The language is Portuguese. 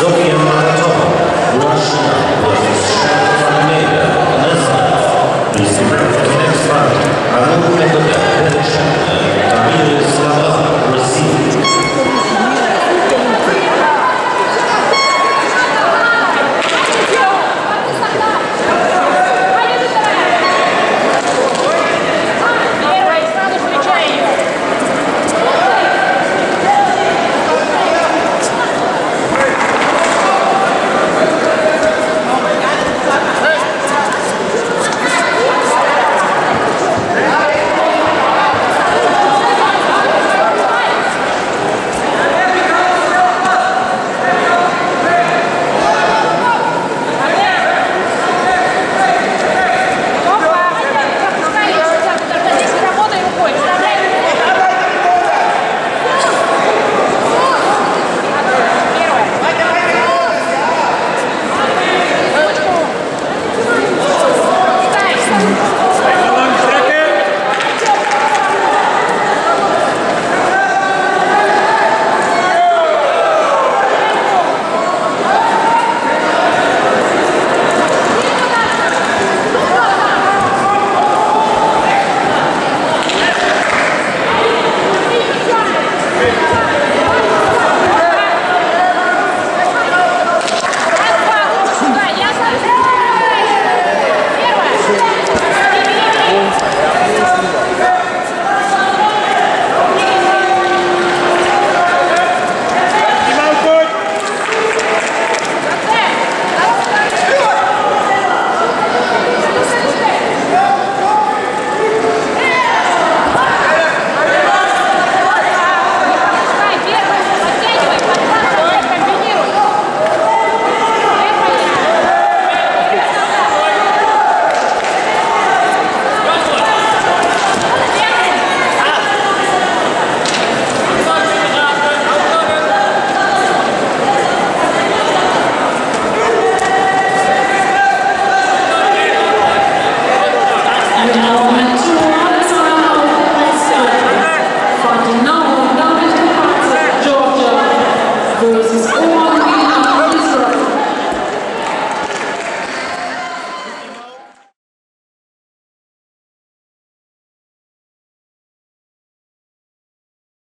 Zofia.